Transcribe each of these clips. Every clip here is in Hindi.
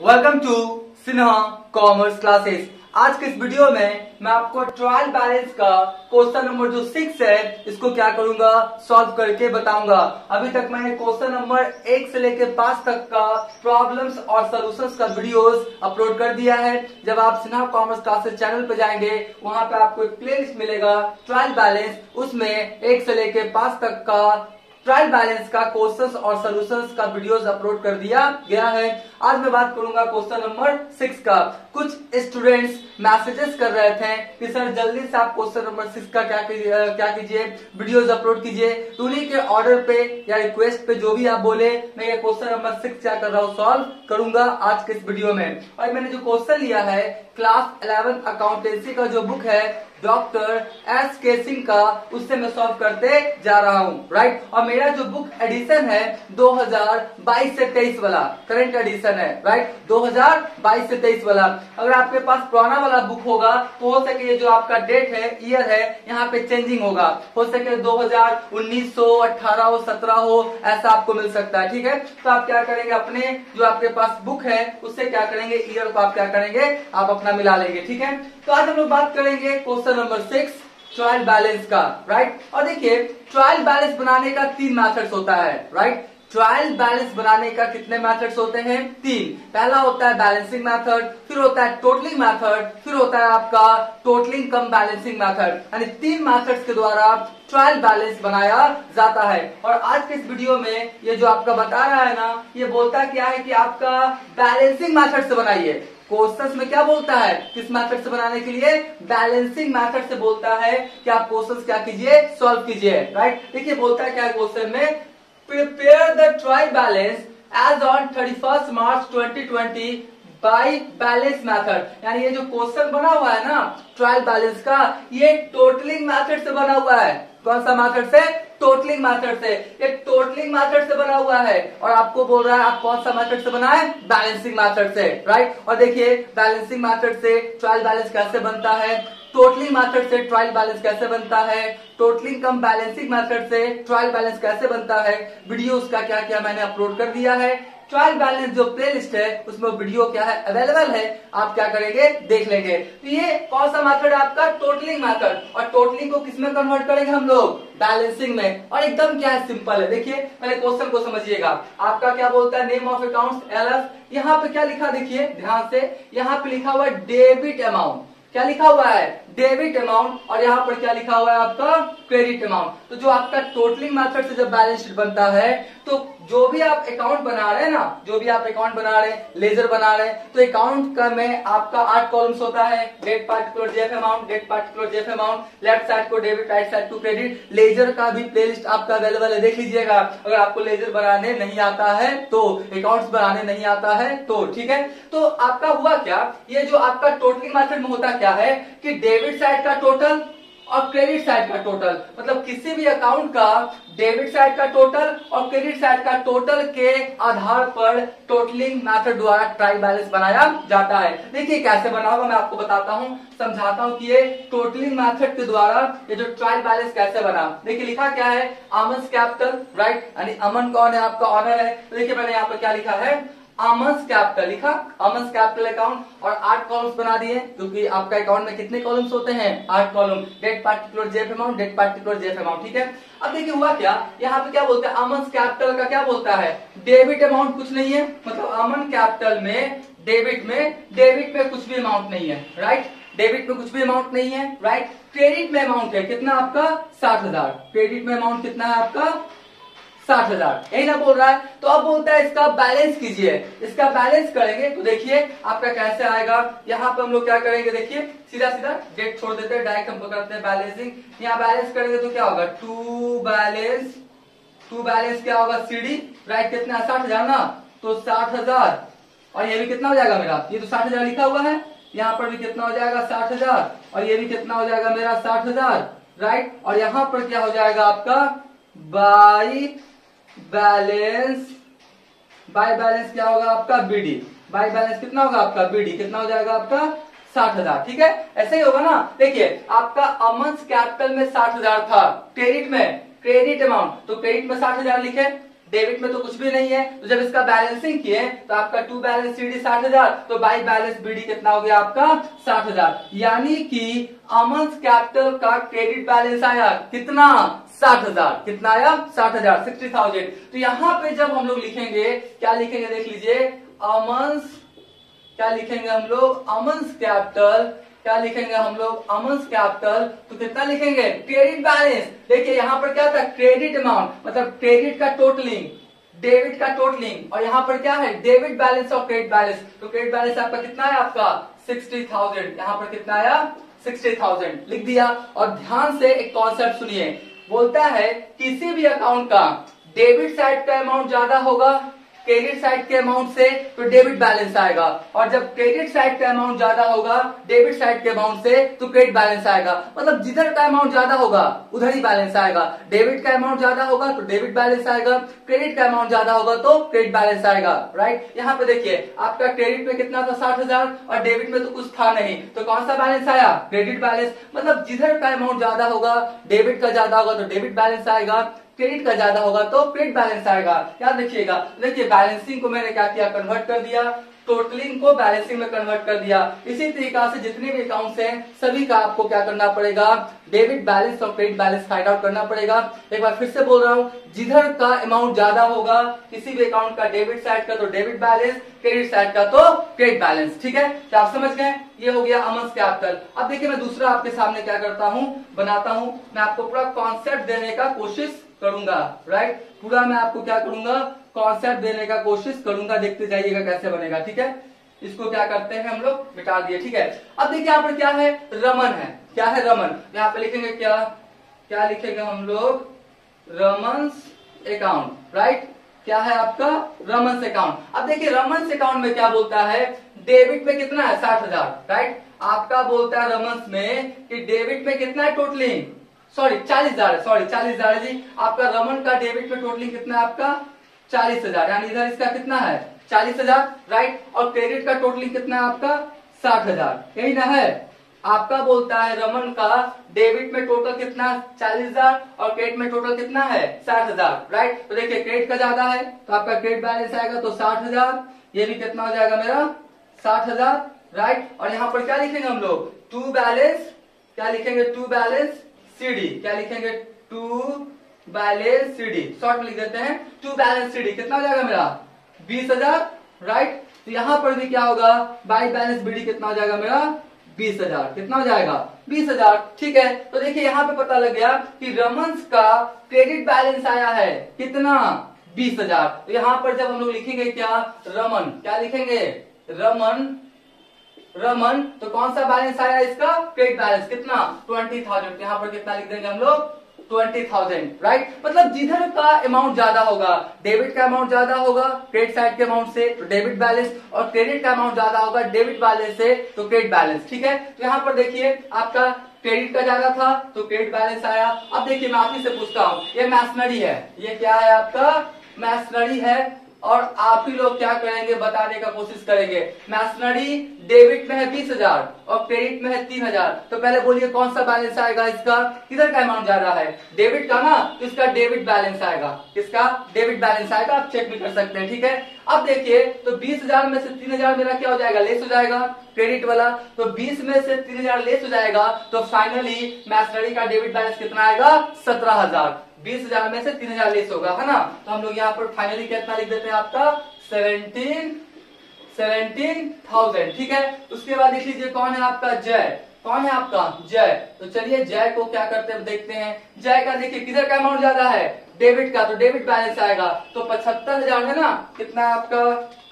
Welcome to Sinha commerce classes आज के इस वीडियो में मैं आपको ट्रायल बैलेंस का क्वेश्चन नंबर जो सिक्स है, इसको क्या करूँगा? सॉल्व करके बताऊँगा। अभी तक मैंने क्वेश्चन नंबर एक से लेकर पाँच तक का प्रॉब्लम्स और सोल्यूशंस का वीडियोस अपलोड कर दिया है। जब आप सिन्हा कॉमर्स क्लासेस चैनल पर जाएँगे, वहाँ पे आपको एक प्लेलिस्ट मिलेगा ट्रायल बैलेंस उसमें एक से लेकर पाँच तक का ट्रायल बैलेंस का क्वेश्चंस और सोल्यूशंस का वीडियोस अपलोड कर दिया गया है। आज मैं बात करूँगा क्वेश्चन नंबर सिक्स का। कुछ स्टूडेंट्स मैसेजेस कर रहे थे कि, सर, जल्दी से आप क्वेश्चन नंबर सिक्स का क्या क्या कीजिए? वीडियोस अपलोड कीजिए। उन्हीं के ऑर्डर पे या रिक्वेस्ट पे जो भी आप बोले, मैं ये क्वेश्चन नंबर सिक्स क्या कर रहा हूँ सॉल्व करूँगा आज के इस वीडियो में। और मैंने जो क्वेश्चन लिया है क्लास इलेवन अकाउंटेंसी का जो बुक है डॉक्टर एस के सिंह का, उससे मैं सॉल्व करते जा रहा हूँ राइट और मेरा जो बुक एडिशन है 2022 से 23 वाला करंट एडिशन है राइट 2022 से 23 वाला। अगर आपके पास पुराना वाला बुक होगा तो हो सके ये जो आपका डेट है ईयर है, यहाँ पे चेंजिंग होगा। हो सके 2019 हो अठारह हो, सत्रह हो, ऐसा आपको मिल सकता है, ठीक है? तो आप क्या करेंगे, अपने जो आपके पास बुक है, उससे क्या करेंगे ईयर को आप क्या करेंगे, आप अपना मिला लेंगे, ठीक है? तो आज हम लोग बात करेंगे question number six trial balance का राइट और देखिए ट्रायल बैलेंस बनाने का तीन मैथड्स होता है राइट ट्रायल बैलेंस बनाने का कितने मेथड्स होते हैं? तीन। पहला होता है बैलेंसिंग मेथड, फिर होता है टोटलिंग मेथड, फिर होता है आपका टोटलिंग कम बैलेंसिंग मेथड। यानी तीन मेथड्स के द्वारा ट्रायल बैलेंस बनाया जाता है। और आज के इस वीडियो में ये जो आपका बता रहा है ना, ये बोलता क्या है कि आपका बैलेंसिंग मैथड से बनाइए। क्वेश्चंस में क्या बोलता है? किस मेथड से बनाने के लिए? बैलेंसिंग मेथड से बोलता है कि आप क्वेश्चंस क्या कीजिए? सॉल्व कीजिए राइट देखिए बोलता है क्या क्वेश्चन में? Prepare the trial balance as on 31st March 2020 by balance method यानी ये जो क्वेश्चन बना हुआ है ना ट्रायल बैलेंस का, ये टोटलिंग मैथड से बना हुआ है। कौन सा मेथड से? टोटलिंग मैथड से। ये टोटलिंग मेथड से बना हुआ है। और आपको बोल रहा है, आप कौन सा मेथड से बना है बैलेंसिंग मैथड से राइट और देखिए बैलेंसिंग मेथड से ट्रायल बैलेंस कैसे बनता है? टोटलिंग मेथड से ट्रायल बैलेंस कैसे बनता है? टोटलिंग कम बैलेंसिंग मेथड से ट्रायल बैलेंस कैसे बनता है? वीडियो उसका क्या क्या मैंने अपलोड कर दिया है? ट्रायल बैलेंस जो प्लेलिस्ट है, उसमें वीडियो क्या है? अवेलेबल है। आप क्या करेंगे? देख लेंगे। तो ये कौन सा मेथड है आपका? टोटलिंग मेथड और टोटलिंग को किसमें कन्वर्ट करेंगे हम लोग? बैलेंसिंग में। और एकदम क्या है? सिंपल है। देखिए, पहले क्वेश्चन को समझिएगा। आपका क्या बोलता है? Name of account L F यहाँ पे क्या लिखा? देखिए, ध्यान से। यहाँ पे लिखा हुआ डेबिट अमाउंट क्या लिखा हुआ है? डेबिट अमाउंट और यहाँ पर क्या लिखा हुआ है आपका? क्रेडिट अमाउंट तो जो आपका टोटलिंग मेथड से जब बैलेंस शीट बनता है तो जो भी आप अकाउंट बना रहे हैं ना, जो भी आप अकाउंट बना रहे हैं लेजर बना रहे हैं तो अकाउंट का में आपका आठ कॉलम्स होता है. Date particular J F amount date particular J F amount left side को debit right side to credit ledger का भी प्लेलिस्ट आपका अवेलेबल है. देख लीजिएगा अगर आपको लेजर बनाने नहीं आता है तो अकाउंट्स बनाने नहीं आता है तो ठीक है? तो आपका हुआ क्या? ये जो आपका टोटलिंग मेथड में होता क्या है कि डेबिट साइड का टोटल और क्रेडिट साइड का टोटल। मतलब किसी भी अकाउंट का डेबिट साइड का टोटल और क्रेडिट साइड का टोटल के आधार पर टोटलिंग मेथड द्वारा ट्रायल बैलेंस बनाया जाता है। देखिए कैसे बना होगा, मैं आपको बताता हूँ, समझाता हूँ कि ये टोटलिंग मेथड के द्वारा ये जो ट्रायल बैलेंस कैसे बना। देखिए लिखा क्या है? अमन कैपिटल राइट यानी अमन कौन है? आपका ऑनर है। देखिए मैंने यहाँ पर क्या लिखा है? अमन्स कैपिटल लिखा? अमन्स कैपिटल अकाउंट और आठ कॉलम्स बना दिए, क्योंकि आपका अकाउंट में कितने कॉलम्स होते हैं? आठ column date particular J F amount date particular J F amount ठीक है? अब देखिए, हुआ क्या? यहाँ पे क्या बोलते हैं? अमन्स कैपिटल का क्या बोलता है? डेबिट अमाउंट कुछ नहीं है। मतलब अमन कैपिटल में डेबिट में डेबिट में कुछ भी अमाउंट नहीं है राइट डेबिट में कुछ भी अमाउंट नहीं है राइट क्रेडिट में अमाउंट है, कितना आपका? साठ हज़ार. क्रेडिट में अमाउंट कितना है आपका? साठ हज़ार। यही ना बोल रहा है? तो अब बोलता है, इसका बैलेंस कीजिए। इसका बैलेंस करेंगे। तो देखिए, आपका कैसे आएगा? यहाँ पे हम लोग क्या करेंगे? देखिए सीधा सीधा डेट छोड़ देते हैं डायरेक्ट हम करते हैं बैलेंसिंग यहाँ बैलेंस करेंगे तो क्या होगा? टू बैलेंस टू बैलेंस क्या होगा? सीडी राइट कितना साठ हज़ार ना? तो साठ हज़ार। और ये भी कितना हो जाएगा मेरा? ये तो साठ हज़ार लिखा हुआ है। यहाँ पर भी कितना हो जाएगा? साठ हज़ार। और ये भी कितना हो जाएगा मेरा? साठ हज़ार। राइट और यहाँ पर क्या हो जाएगा आपका? बाई बैलेंस, बाय बैलेंस क्या होगा आपका? बीडी बाय बैलेंस कितना होगा आपका? बीडी कितना हो जाएगा आपका? साठ हज़ार, ठीक है? ऐसे ही होगा ना? देखिए, आपका अमंस कैपिटल में साठ हज़ार था क्रेडिट में क्रेडिट अमाउंट तो क्रेडिट में साठ हज़ार लिखे। डेबिट में तो कुछ भी नहीं है। तो जब इसका बैलेंसिंग किए तो आपका टू बैलेंस सी डी साठ हज़ार तो बाई बैलेंस बीडी कितना हो गया आपका? साठ हज़ार। यानी कि अमन कैपिटल का क्रेडिट बैलेंस आया कितना? साठ हज़ार। कितना आया? साठ हज़ार सिक्सटी थाउज़ेंड तो यहाँ पे जब हम लोग लिखेंगे, क्या लिखेंगे देख लीजिए? अमन्स क्या लिखेंगे हम लोग? अमन्स कैपिटल क्या लिखेंगे हम लोग? अमन्स कैपिटल तो कितना लिखेंगे? क्रेडिट बैलेंस देखिए, यहाँ पर क्या था? क्रेडिट अमाउंट मतलब क्रेडिट का टोटलिंग डेबिट का टोटलिंग और यहाँ पर क्या है? डेबिट बैलेंस और क्रेडिट बैलेंस तो क्रेडिट बैलेंस आपका कितना है आपका? सिक्सटी थाउज़ेंड यहाँ पर कितना आया? सिक्सटी थाउज़ेंड लिख दिया। और ध्यान से एक कॉन्सेप्ट सुनिए। बोलता है, किसी भी अकाउंट का डेबिट साइड का अमाउंट ज़्यादा होगा क्रेडिट साइड के अमाउंट से तो डेबिट बैलेंस आएगा। और जब क्रेडिट साइड का अमाउंट ज़्यादा होगा डेबिट साइड के अमाउंट से तो क्रेडिट बैलेंस आएगा। मतलब जिधर का अमाउंट ज़्यादा होगा, उधर ही बैलेंस आएगा। डेबिट का अमाउंट ज़्यादा होगा तो डेबिट बैलेंस आएगा। क्रेडिट का अमाउंट ज़्यादा होगा तो क्रेडिट बैलेंस आएगा। राइट यहाँ पे देखिए, आपका क्रेडिट में कितना था? साठ हज़ार, और डेबिट में तो कुछ था नहीं। तो कौन सा बैलेंस आया? क्रेडिट बैलेंस मतलब जिधर का अमाउंट ज़्यादा होगा डेबिट का ज़्यादा होगा तो डेबिट बैलेंस आएगा। क्रेडिट का ज़्यादा होगा तो क्रेडिट बैलेंस आएगा। याद रखिएगा। देखिए बैलेंसिंग को मैंने क्या किया? कन्वर्ट कर दिया। टोटलिंग को बैलेंसिंग में कन्वर्ट कर दिया। इसी तरीका से जितने भी अकाउंट्स हैं, सभी का आपको क्या करना पड़ेगा? डेबिट बैलेंस और क्रेडिट बैलेंस फाइंड आउट करना पड़ेगा। एक बार फिर से बोल रहा हूँ, जिधर का अमाउंट ज़्यादा होगा, किसी भी अकाउंट का डेबिट साइड का तो डेबिट बैलेंस क्रेडिट साइड का तो क्रेडिट बैलेंस ठीक है? क्या आप समझ गए? ये हो गया अमन कैपिटल अब देखिए, मैं दूसरा आपके सामने क्या करता हूँ, बनाता हूँ। मैं आपको पूरा कॉन्सेप्ट देने का कोशिश करूँगा राइट पूरा मैं आपको क्या करूँगा? कॉन्सेप्ट देने का कोशिश करूँगा, देखते जाइएगा कैसे बनेगा, ठीक है? इसको क्या करते हैं हम लोग? मिटा दिए, ठीक है? अब देखिए यहाँ पर क्या है? रमन है। क्या है रमन? यहाँ पे लिखेंगे क्या? क्या लिखेंगे हम लोग? रमन अकाउंट राइट क्या है आपका? रमन अकाउंट अब देखिए रमन अकाउंट में क्या बोलता है? डेबिट में कितना है? साठ हज़ार राइट आपका बोलता है रमन में कि डेबिट में कितना है टोटलिंग सॉरी चालीस हज़ार सॉरी चालीस हज़ार जी। आपका रमन का डेबिट में टोटलिंग कितना है आपका? चालीस हज़ार, यानी इधर इसका कितना है? चालीस हज़ार राइट और क्रेडिट का टोटली कितना है आपका? साठ हज़ार। यही ना है? आपका बोलता है रमन का डेबिट में टोटल कितना? चालीस हज़ार, और क्रेडिट में टोटल कितना है? साठ हज़ार राइट तो देखिए क्रेडिट का ज़्यादा है तो आपका क्रेडिट बैलेंस आएगा तो साठ हज़ार। ये भी कितना हो जाएगा मेरा? साठ हज़ार राइट और यहाँ पर क्या लिखेंगे हम लोग? टू बैलेंस क्या लिखेंगे? टू बैलेंस सीडी क्या लिखेंगे? टू बैलेंस सीडी शॉर्ट में लिख देते हैं टू बैलेंस सीडी कितना हो जाएगा मेरा? बीस हज़ार राइट तो यहाँ पर भी क्या होगा? बाई बैलेंस बीडी कितना हो जाएगा मेरा? बीस हज़ार। कितना हो जाएगा? बीस हज़ार। ठीक है? तो देखिए, यहाँ पे पता लग गया कि रमन का क्रेडिट बैलेंस आया है। कितना? बीस हज़ार। तो यहाँ पर जब हम लोग लिखेंगे क्या? रमन क्या लिखेंगे? रमन रमन तो कौन सा बैलेंस आया इसका? क्रेडिट बैलेंस कितना? ट्वेंटी थाउज़ेंड यहाँ पर कितना लिख देंगे हम लोग? ट्वेंटी थाउज़ेंड राइट मतलब जिधर का अमाउंट ज़्यादा होगा डेबिट का अमाउंट ज़्यादा होगा क्रेडिट साइड के अमाउंट से तो डेबिट बैलेंस और क्रेडिट का अमाउंट ज़्यादा होगा डेबिट बैलेंस से तो क्रेडिट बैलेंस ठीक है? तो यहाँ पर देखिए, आपका क्रेडिट का ज़्यादा था तो क्रेडिट बैलेंस आया। अब देखिए, मैं आप ही से पूछता हूँ, ये मैसनरी है। ये क्या है आपका? मैसनरी है और आप ही लोग क्या करेंगे, बताने का कोशिश करेंगे। मैसनरी डेबिट में है बीस हज़ार और क्रेडिट में है तीन हज़ार। तो पहले बोलिए कौन सा बैलेंस आएगा इसका? किधर का अमाउंट ज़्यादा है? डेबिट का ना? तो इसका डेबिट बैलेंस आएगा। इसका डेबिट बैलेंस आएगा। आप चेक भी कर सकते हैं, ठीक है? अब देखिए तो बीस हज़ार में से तीन हज़ार मेरा क्या हो जाएगा? लेस हो जाएगा क्रेडिट वाला। तो बीस में से तीन हज़ार लेस हो जाएगा। तो फाइनली मैसनरी का डेबिट बैलेंस कितना आएगा? सत्रह हज़ार। बीस हज़ार में से तीन हज़ार लेस होगा, है ना? तो हम लोग यहाँ पर फाइनली कितना लिख देते हैं आपका? सेवनटीन सेवेंटीन थाउज़ेंड ठीक है? उसके बाद देख लीजिए, कौन है आपका जय? कौन है आपका जय? तो चलिए, जय को क्या करते हैं, देखते हैं। जय का देखिए, किधर का अमाउंट ज़्यादा है? डेबिट का तो डेबिट बैलेंस आएगा। तो पचहत्तर हज़ार है ना? कितना आपका?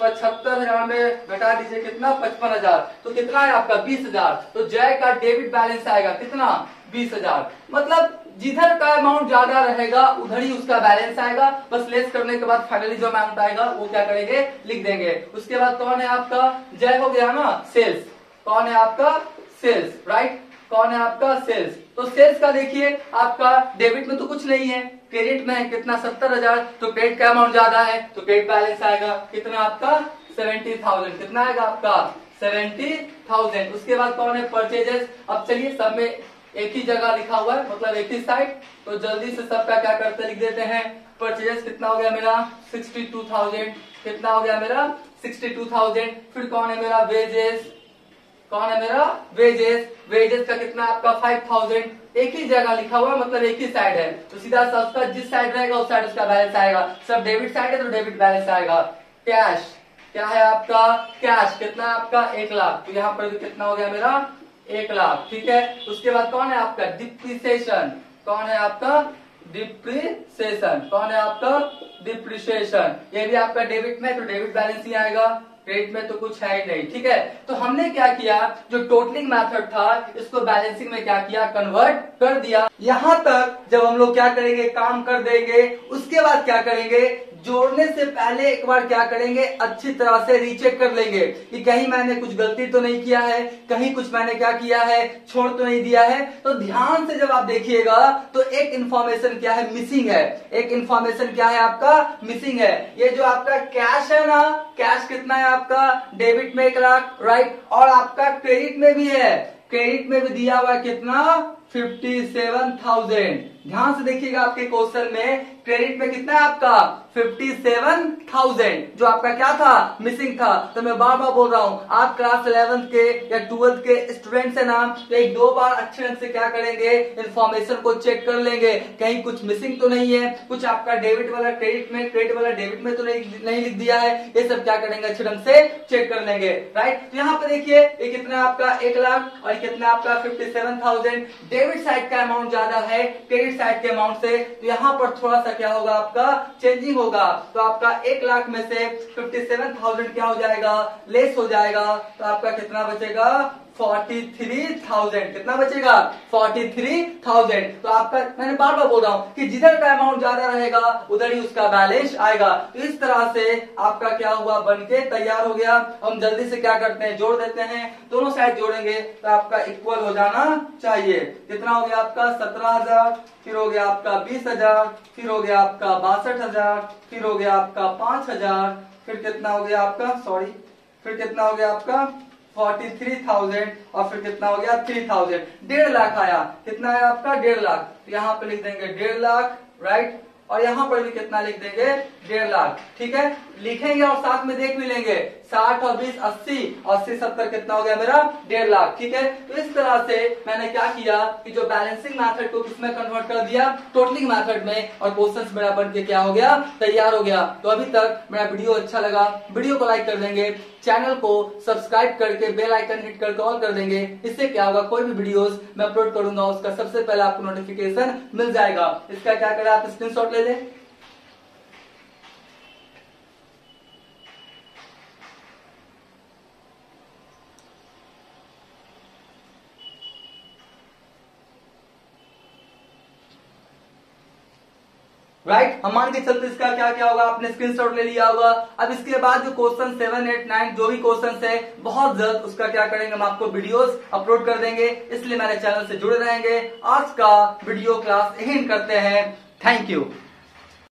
पचहत्तर हज़ार में घटा दीजिए, कितना? पचपन हज़ार। तो कितना है आपका? बीस हज़ार। तो जय का डेबिट बैलेंस आएगा, कितना? बीस हज़ार। मतलब जिधर का अमाउंट ज़्यादा रहेगा, उधर ही उसका बैलेंस आएगा। बस लेस करने के बाद फाइनली जो अमाउंट आएगा, वो क्या करेंगे? लिख देंगे। उसके बाद कौन है आपका? जय हो गया ना? सेल्स कौन है आपका? सेल्स राइट कौन है आपका? सेल्स तो सेल्स का देखिए, आपका डेबिट में तो कुछ नहीं है। क्रेडिट में है कितना? सत्तर हज़ार। तो क्रेडिट का अमाउंट ज़्यादा है तो क्रेडिट बैलेंस आएगा। कितना आपका? सेवेंटी थाउज़ेंड कितना आएगा आपका? सेवेंटी थाउज़ेंड उसके बाद कौन है परचेजेस अब चलिए सब में एक ही जगह लिखा हुआ है मतलब एक ही साइड तो जल्दी से सबका क्या करते, लिख देते हैं। परचेजेस कितना हो गया मेरा? सिक्सटी टू थाउज़ेंड कितना हो गया मेरा? सिक्सटी टू थाउज़ेंड फिर कौन है मेरा? वेजेस कौन है मेरा? वेजेस वेजेस का कितना आपका? फाइव थाउज़ेंड एक ही जगह लिखा हुआ है मतलब एक ही साइड है। तो सीधा सा उसका जिस साइड रहेगा, उस साइड उसका बैलेंस आएगा। सब डेबिट साइड है तो डेबिट बैलेंस आएगा। कैश क्या है आपका? कैश कितना आपका? एक लाख। तो यहाँ पर कितना हो गया मेरा? एक लाख, ठीक है? उसके बाद कौन है आपका? डिप्रिसिएशन कौन है आपका? डिप्रिसिएशन कौन है आपका? डिप्रिसिएशन ये भी आपका डेबिट में तो डेबिट बैलेंस ही आएगा। क्रेडिट में तो कुछ है ही नहीं, ठीक है? तो हमने क्या किया? जो टोटलिंग मेथड था, इसको बैलेंसिंग में क्या किया? कन्वर्ट कर दिया। यहाँ तक जब हम लोग क्या करेंगे? काम कर देंगे। उसके बाद क्या करेंगे? जोड़ने से पहले एक बार क्या करेंगे? अच्छी तरह से रीचेक कर लेंगे कि कहीं मैंने कुछ गलती तो नहीं किया है, कहीं कुछ मैंने क्या किया है, छोड़ तो नहीं दिया है। तो ध्यान से जब आप देखिएगा तो एक इंफॉर्मेशन क्या है? मिसिंग है। एक इंफॉर्मेशन क्या है आपका? मिसिंग है। ये जो आपका कैश है ना कैश कितना है आपका? डेबिट में एक लाख राइट और आपका क्रेडिट में भी है। क्रेडिट में भी दिया हुआ कितना? फिफ्टी सेवन थाउज़ेंड ध्यान से देखिएगा आपके क्वेश्चन में क्रेडिट में कितना है आपका? फिफ्टी सेवन थाउज़ेंड जो आपका क्या था? मिसिंग था। तो मैं बार बार बोल रहा हूँ, आप क्लास इलेवेंथ के या ट्वेल्थ के स्टूडेंट्स है ना तो एक दो बार अच्छे ढंग से क्या करेंगे? इन्फॉर्मेशन को चेक कर लेंगे। कहीं कुछ मिसिंग तो नहीं है, कुछ आपका डेबिट वाला क्रेडिट में क्रेडिट वाला डेबिट में तो नहीं नहीं लिख दिया है। ये सब क्या करेंगे? अच्छे ढंग से चेक कर लेंगे। राइट तो यहाँ पे देखिए, ये कितना आपका एक लाख और कितना आपका fifty seven thousand debit side का अमाउंट ज़्यादा है क्रेडिट साइड के अमाउंट से तो यहाँ पर थोड़ा सा क्या होगा आपका? चेंजिंग होगा। तो आपका एक लाख में से फिफ्टी सेवन थाउज़ेंड क्या हो जाएगा? लेस हो जाएगा। तो आपका कितना बचेगा? फोर्टी थ्री थाउज़ेंड कितना बचेगा फोर्टी थ्री थाउज़ेंड तो आपका, मैंने बार बार बोल रहा हूँ कि जिधर का अमाउंट ज़्यादा रहेगा, उधर ही उसका बैलेंस आएगा। तो इस तरह से आपका क्या हुआ? बन के तैयार हो गया। हम जल्दी से क्या करते हैं? जोड़ देते हैं। दोनों साइड जोड़ेंगे तो आपका इक्वल हो जाना चाहिए। कितना हो गया आपका? सत्रह हज़ार। फिर हो गया आपका बीस हज़ार। फिर हो गया आपका बासठ हज़ार। फिर हो गया आपका पाँच हज़ार। फिर कितना हो गया आपका? सॉरी फिर कितना हो गया आपका? फोर्टी थ्री थाउज़ेंड और फिर कितना हो गया? थ्री थाउज़ेंड डेढ़ लाख आया। कितना आया आपका? डेढ़ लाख। तो यहाँ पे लिख देंगे डेढ़ लाख राइट और यहाँ पर भी कितना लिख देंगे? डेढ़ लाख। ठीक है? लिखेंगे और साथ में देख भी लेंगे। साठ और बीस अस्सी अस्सी, सत्तर कितना हो गया मेरा? डेढ़ लाख, ठीक है? तो इस तरह से मैंने क्या किया कि जो बैलेंसिंग मेथड को किसमें कन्वर्ट कर दिया? टोटलिंग मेथड में और क्वेश्चन मेरा बन के क्या हो गया? तैयार हो गया। तो अभी तक मेरा वीडियो अच्छा लगा। वीडियो को लाइक कर देंगे। चैनल को सब्सक्राइब करके बेल आइकन हिट करके ऑल कर देंगे। इससे क्या होगा? कोई भी वीडियोस मैं अपलोड करूँगा, उसका सबसे पहले आपको नोटिफिकेशन मिल जाएगा। इसका क्या करें आप? स्क्रीनशॉट ले लें। Right right? हम मान के चलते इसका क्या क्या होगा? आपने स्क्रीनशॉट ले लिया होगा। अब इसके बाद जो क्वेश्चन सेवन एट नाइन जो भी क्वेश्चन है, बहुत जल्द उसका क्या करेंगे? हम आपको वीडियोस अपलोड कर देंगे। इसलिए मेरे चैनल से जुड़े रहेंगे। आज का वीडियो क्लास यही करते हैं। Thank you